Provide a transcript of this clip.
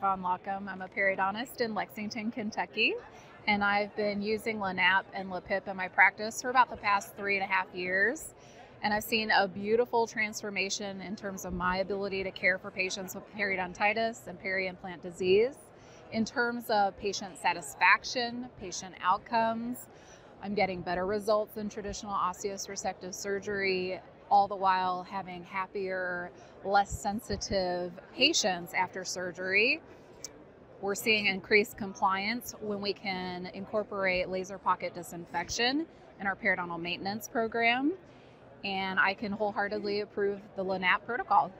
Von Lackum. I'm a periodontist in Lexington, Kentucky, and I've been using LANAP and LAPIP in my practice for about the past three and a half years. And I've seen a beautiful transformation in terms of my ability to care for patients with periodontitis and peri-implant disease. In terms of patient satisfaction, patient outcomes, I'm getting better results than traditional osseous resective surgery, all the while having happier, less sensitive patients after surgery. We're seeing increased compliance when we can incorporate laser pocket disinfection in our periodontal maintenance program. And I can wholeheartedly approve the LANAP protocol.